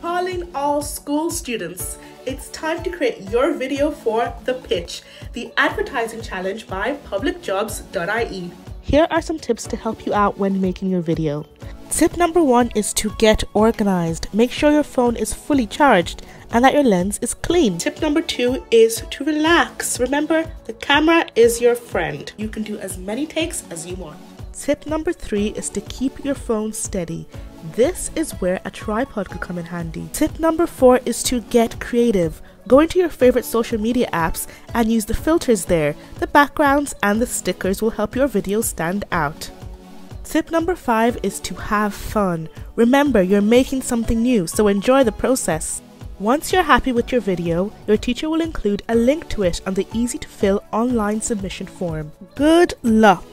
Calling all school students. It's time to create your video for The Pitch, the advertising challenge by publicjobs.ie. Here are some tips to help you out when making your video. Tip number one is to get organized. Make sure your phone is fully charged and that your lens is clean. Tip number two is to relax. Remember, the camera is your friend. You can do as many takes as you want. Tip number three is to keep your phone steady. This is where a tripod could come in handy. Tip number four is to get creative. Go into your favorite social media apps and use the filters there. The backgrounds and the stickers will help your video stand out. Tip number five is to have fun. Remember, you're making something new, so enjoy the process. Once you're happy with your video, your teacher will include a link to it on the easy to fill online submission form. Good luck!